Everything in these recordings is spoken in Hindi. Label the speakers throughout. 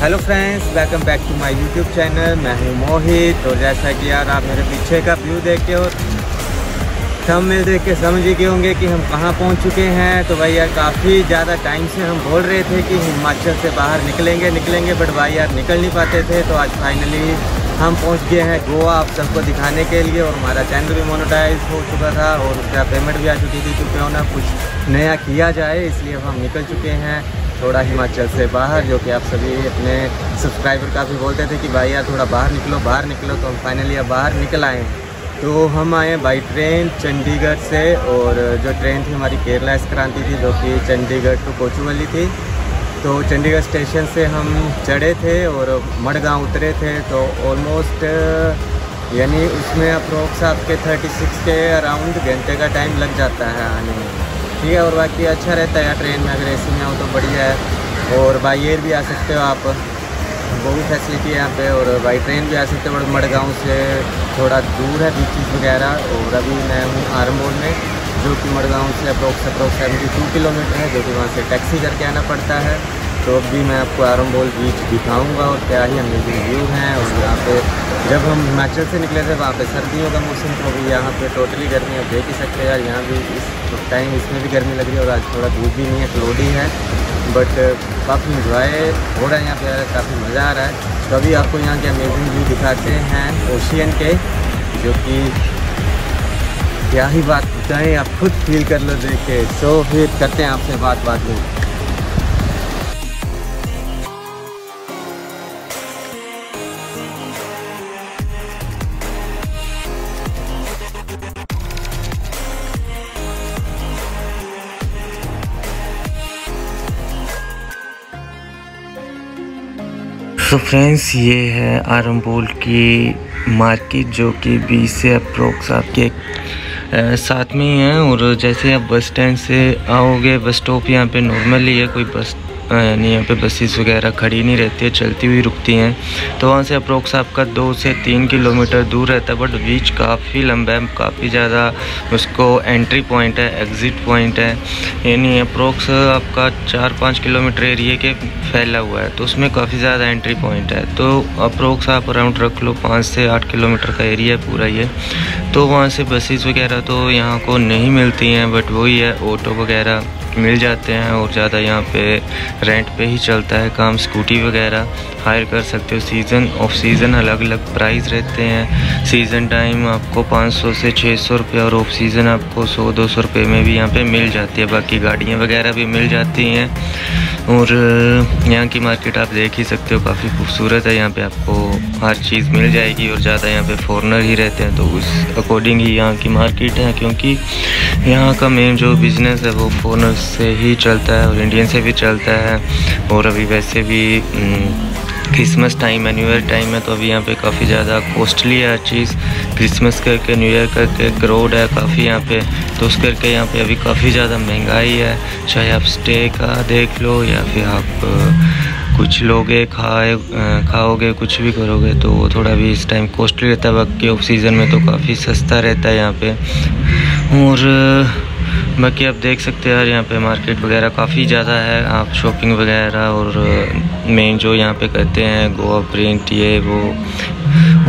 Speaker 1: Hello friends welcome back to my YouTube channel मैं हूँ मोहित और जैसा कि यार आप मेरे पीछे का व्यू देख के और मिल देख के समझ ही गए होंगे कि हम कहाँ पहुँच चुके हैं। तो भाई यार, काफ़ी ज़्यादा टाइम से हम बोल रहे थे कि हिमाचल से बाहर निकलेंगे निकलेंगे बट भाई यार निकल नहीं पाते थे। तो आज फाइनली हम पहुँच गए हैं गोवा आप सबको दिखाने के लिए और हमारा चैनल भी मोनोटाइज हो चुका था और उसका पेमेंट भी आ चुकी थी, क्योंकि क्यों कुछ नया किया जाए, इसलिए हम निकल चुके हैं। थोड़ा हिमाचल से बाहर, जो कि आप सभी अपने सब्सक्राइबर काफ़ी बोलते थे कि भाई यार थोड़ा बाहर निकलो बाहर निकलो तो हम फाइनली अब बाहर निकल आए तो हम आए बाई ट्रेन चंडीगढ़ से, और जो ट्रेन थी हमारी केरला क्रांति थी, जो कि चंडीगढ़ टू कोचुवली थी। तो चंडीगढ़ स्टेशन से हम चढ़े थे और मड़गांव उतरे थे तो ऑलमोस्ट यानी उसमें अप्रोक्स आपके 36 के अराउंड घंटे का टाइम लग जाता है आने में। ठीक है, और बाकी अच्छा रहता है ट्रेन में, अगर एसी में आओ तो बढ़िया है। और बाई एयर भी आ सकते हो आप। वो भी फैसिलिटी है यहाँ पे, और बाई ट्रेन भी आ सकते हो मड़गांव से थोड़ा दूर है, बीचेस वगैरह। और अभी मैं हूँ आरमोड़ में, जो कि मड़गांव से approx approx seventy two kilometre है, जो कि वहाँ से टैक्सी करके आना पड़ता है। तो अब भी मैं आपको आरम्बोल बीच दिखाऊँगा, और क्या ही अमेजिंग व्यू हैं, और यहाँ पे जब हम हिमाचल से निकले थे वहाँ पे सर्दियों का मौसम तो अभी यहाँ पे टोटली गर्मी आप देख ही सकते हैं यार, यहाँ भी इस टाइम इसमें भी गर्मी लग रही है और आज थोड़ा धूप भी नहीं है क्लोडी है बट काफ़ी इंजॉय हो रहा है यहाँ पे, काफ़ी मज़ा आ रहा है। तो अभी आपको यहाँ के अमेजिंग व्यू दिखाते हैं ओशियन के, जो कि क्या ही बात बताएँ, आप खुद फील कर लो देखे सो फिर करते हैं आपसे बात बात में।
Speaker 2: सो so फ्रेंड्स ये है आरम्बोल की मार्केट जो कि बीस से अप्रोक्स आपके साथ में ही है और जैसे आप बस स्टैंड से आओगे, बस स्टॉप यहाँ पे नॉर्मली है, कोई बस यानी यहाँ पे बसेस वगैरह खड़ी नहीं रहती है, चलती हुई रुकती हैं। तो वहाँ से अप्रोक्स आपका दो से तीन किलोमीटर दूर रहता है बट बीच काफ़ी लंबा है, काफ़ी ज़्यादा उसको एंट्री पॉइंट है एग्ज़िट पॉइंट है। यानी अप्रोक्स आपका चार पाँच किलोमीटर एरिए के फैला हुआ है तो उसमें काफ़ी ज़्यादा एंट्री पॉइंट है। तो अप्रोक्स आप अराउंड रख लो, पाँच से आठ किलोमीटर का एरिया है पूरा ये। तो वहाँ से बसेस वगैरह तो यहाँ को नहीं मिलती हैं बट वही है ऑटो वगैरह। मिल जाते हैं और ज़्यादा यहाँ पे रेंट पे ही चलता है, काम स्कूटी वगैरह। हायर कर सकते हो. सीज़न ऑफ़ सीज़न अलग अलग प्राइस रहते हैं. सीज़न टाइम आपको 500 से 600 रुपये और ऑफ़ सीज़न आपको 100 200 रुपये में भी यहाँ पे मिल जाती है. बाकी गाड़ियाँ वगैरह भी मिल जाती हैं. और यहाँ की मार्केट आप देख ही सकते हो. काफ़ी खूबसूरत है. यहाँ पे आपको हर चीज़ मिल जाएगी और ज़्यादा यहाँ पे फॉरनर ही रहते हैं. तो उस अकॉर्डिंग ही यहाँ की मार्केट है क्योंकि यहाँ का मेन जो बिज़नेस है वो फॉरनर से ही चलता है और इंडियन से भी चलता है. और अभी वैसे भी क्रिसमस टाइम है न्यू ईयर टाइम है तो अभी यहाँ पे काफ़ी ज़्यादा कॉस्टली है हर चीज़। क्रिसमस करके न्यू ईयर करके ग्रोड है काफ़ी यहाँ पे। तो उस करके यहाँ पे अभी काफ़ी ज़्यादा महँगाई है। चाहे आप स्टे का देख लो या फिर आप कुछ लोगे, खाए खाओगे, कुछ भी करोगे तो वो थोड़ा भी इस टाइम कॉस्टली रहता है। बाकी ऑफ़ सीज़न में तो काफ़ी सस्ता रहता है यहाँ पे। और बाकी आप देख सकते हैं यार, यहाँ पे मार्केट वगैरह काफ़ी ज़्यादा है। आप शॉपिंग वगैरह और मेन जो यहाँ पे करते हैं, गोवा प्रिंट ये, वो,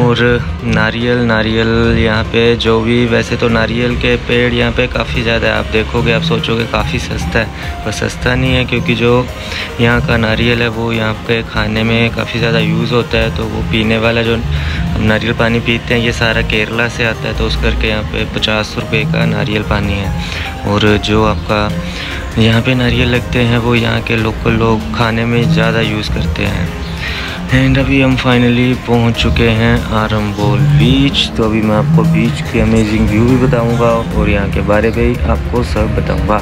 Speaker 2: और, नारियल नारियल यहाँ पे जो भी, वैसे तो नारियल के पेड़ यहाँ पे काफ़ी ज़्यादा है। आप देखोगे, आप सोचोगे काफ़ी सस्ता है, पर सस्ता नहीं है क्योंकि जो यहाँ का नारियल है, वो यहाँ पे खाने में काफ़ी ज़्यादा यूज़ होता है तो वो पीने वाला जो नारियल पानी पीते हैं। ये सारा केरला से आता है तो उस करके यहाँ पे पचास रुपये का नारियल पानी है। और जो आपका यहाँ पे नारियल लगते हैं, वो यहाँ के लोकल लोग खाने में ज़्यादा यूज़ करते हैं। एंड अभी हम फाइनली पहुँच चुके हैं आरम्बोल बीच तो अभी मैं आपको बीच के अमेजिंग व्यू भी बताऊँगा और यहाँ के बारे में आपको सब बताऊँगा।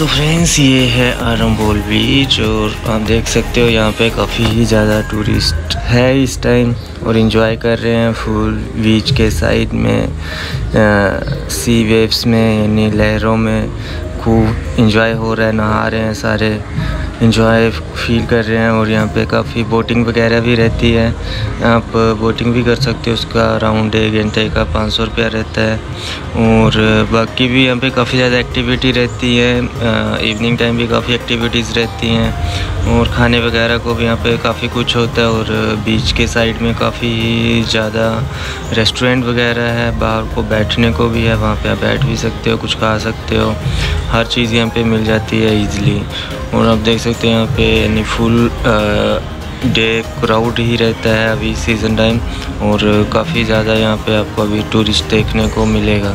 Speaker 2: सो फ्रेंड्स ये है आरम्बोल बीच और आप देख सकते हो यहाँ पे काफ़ी ही ज़्यादा टूरिस्ट है इस टाइम और इन्जॉय कर रहे हैं फुल बीच के साइड में आ, सी वेव्स में यानी लहरों में खूब इंजॉय हो रहा है नहा रहे हैं सारे। इंजॉय फील कर रहे हैं और यहाँ पे काफ़ी बोटिंग वगैरह भी रहती है। आप बोटिंग भी कर सकते हो, उसका अराउंड एक घंटे का पाँच सौ रुपया रहता है। और बाकी भी यहाँ पे काफ़ी ज़्यादा एक्टिविटी रहती है इवनिंग टाइम भी काफ़ी एक्टिविटीज़ रहती हैं। और खाने वगैरह को भी यहाँ पे काफ़ी कुछ होता है और बीच के साइड में काफ़ी ज़्यादा रेस्टोरेंट वगैरह है, बाहर को बैठने को भी है, वहाँ पे आप बैठ भी सकते हो, कुछ खा सकते हो। हर चीज़ यहाँ पे मिल जाती है ईज़िली और आप देख सकते हैं यहाँ पे यानी फुल डे क्राउड ही रहता है अभी सीज़न टाइम और काफ़ी ज़्यादा यहाँ पे आपको अभी टूरिस्ट देखने को मिलेगा।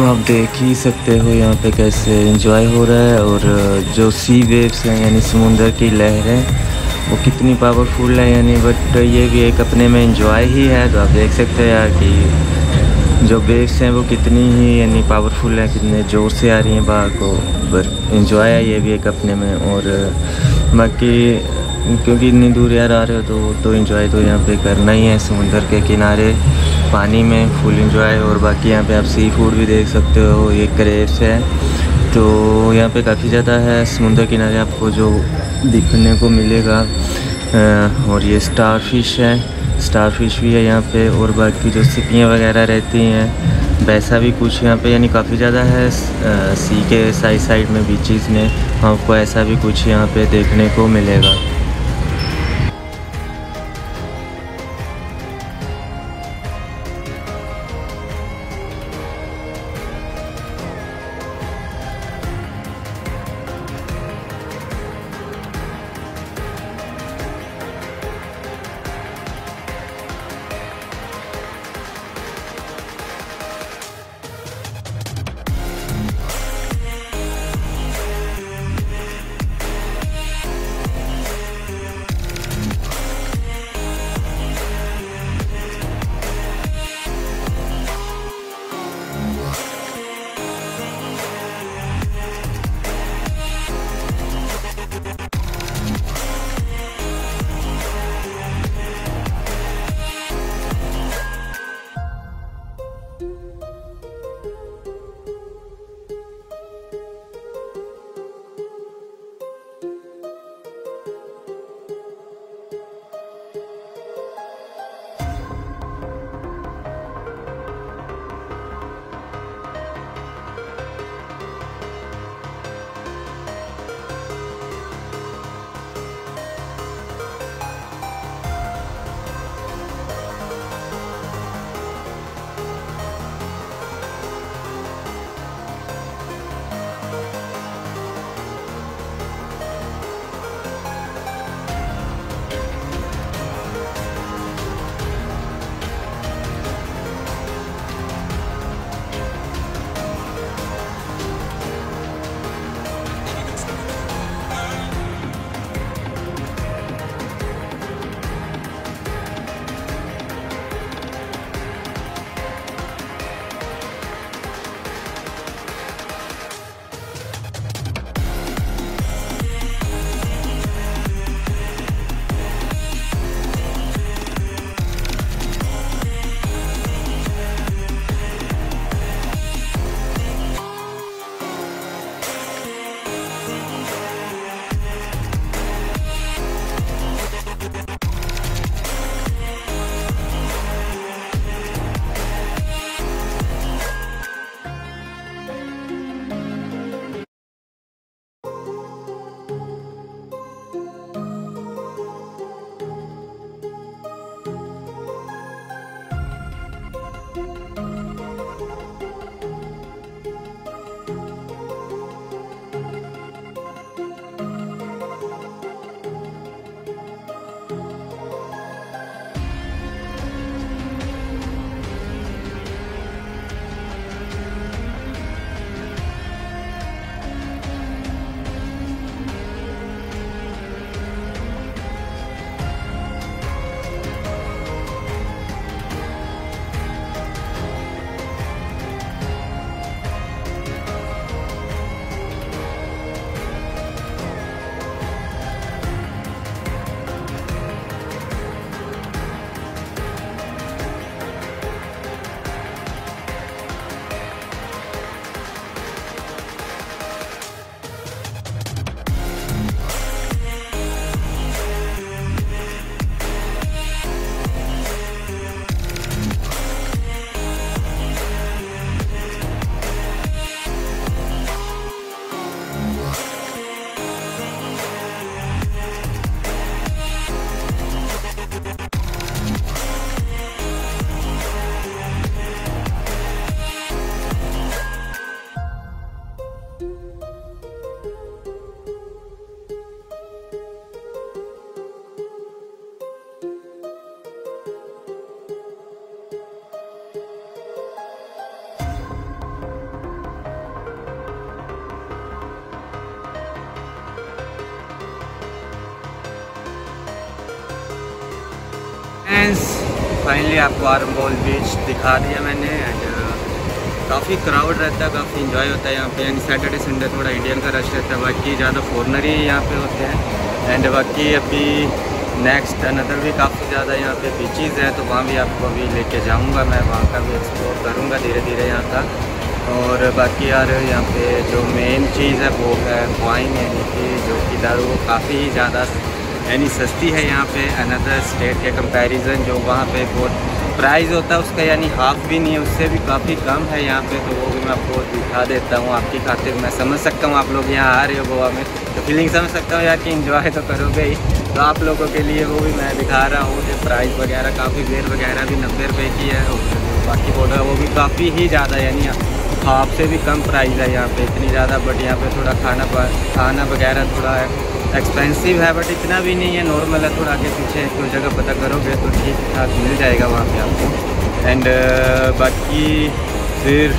Speaker 2: तो आप देख ही सकते हो यहाँ पे कैसे एंजॉय हो रहा है और जो सी वेव्स हैं, यानी समुंदर की लहरें, वो कितनी पावरफुल है, यानी बट ये भी एक अपने में एंजॉय ही है तो आप देख सकते हो यार कि जो वेव्स हैं, वो कितनी ही, यानी पावरफुल है, कितने ज़ोर से आ रही हैं बाहर को बट एंजॉय है ये भी एक अपने में और बाकी क्योंकि इतनी दूर यार आ रहे हो तो तो इन्जॉय तो यहाँ पे करना ही है, समुंदर के किनारे, पानी में फुल इंजॉय और बाकी यहाँ पे आप सी फ़ूड भी देख सकते हो, ये क्रेप्स है। तो यहाँ पे काफ़ी ज़्यादा है, समुंदर किनारे आपको जो दिखने को मिलेगा और ये स्टार फ़िश है स्टार फ़िश भी है यहाँ पे, और बाकी जो सिपियाँ वगैरह रहती हैं वैसा भी कुछ यहाँ पे, यानी काफ़ी ज़्यादा है, सी के साइड साइड में बीचेस में, आपको ऐसा भी कुछ यहाँ पे देखने को मिलेगा।
Speaker 1: फ्रेंड्स फाइनली आपको आरम्बोल बीच दिखा दिया मैंने एंड काफ़ी क्राउड रहता है, काफ़ी इन्जॉय होता है यहाँ पे एंड सैटरडे संडे थोड़ा इंडियन का रश रहता है, बाकी ज़्यादा फॉरनर ही यहाँ पे होते हैं एंड बाकी अभी नेक्स्ट अनदर भी काफ़ी ज़्यादा यहाँ पे बीचेज़ हैं तो वहाँ भी आपको अभी लेके जाऊँगा मैं, वहाँ का भी एक्सप्लोर करूँगा धीरे धीरे यहाँ का और बाकी यार यहाँ पे जो मेन चीज़ है वो है वाइन यानी कि जो कि दारू काफ़ी ज़्यादा यानी सस्ती है यहाँ पे अनदर स्टेट के कंपैरिजन जो वहाँ पे बहुत प्राइस होता है, उसका यानी हाफ़ भी नहीं है, उससे भी काफ़ी कम है यहाँ पे तो वो भी मैं आपको दिखा देता हूँ आपकी खातिर। मैं समझ सकता हूँ आप लोग यहाँ आ रहे हो गोवा में तो फीलिंग समझ सकता हूँ यार कि इन्जॉय तो करोगे ही। तो आप लोगों के लिए वो भी मैं दिखा रहा हूँ कि प्राइस वगैरह काफ़ी बेर वगैरह भी नब्बे रुपये की है बाकी बोर्ड वो भी काफ़ी ही ज़्यादा यानी हाफ़ से भी कम प्राइस है यहाँ पे, इतनी ज़्यादा बट यहाँ पे थोड़ा खाना खाना वगैरह थोड़ा एक्सपेंसिव है बट इतना भी नहीं है नॉर्मल है थोड़ा आगे पीछे कोई जगह पता करोगे तो ठीक ठाक मिल जाएगा वहाँ पे आपको। एंड uh, बाकी फिर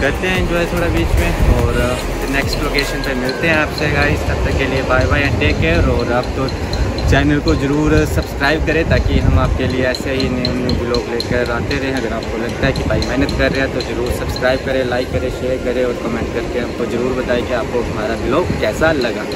Speaker 1: करते हैं इन्जॉय थोड़ा बीच में और नेक्स्ट uh, लोकेशन पे मिलते हैं आपसे गाइस तब तक के लिए bye bye and take care और आप तो चैनल को ज़रूर सब्सक्राइब करें ताकि हम आपके लिए ऐसे ही न्यू न्यू ब्लॉग लेकर आते रहें। अगर आपको लगता है कि भाई मेहनत कर रहे हैं तो ज़रूर सब्सक्राइब करें लाइक करें शेयर करें और कमेंट करके हमको ज़रूर बताएँ कि आपको हमारा ब्लॉग कैसा लगा।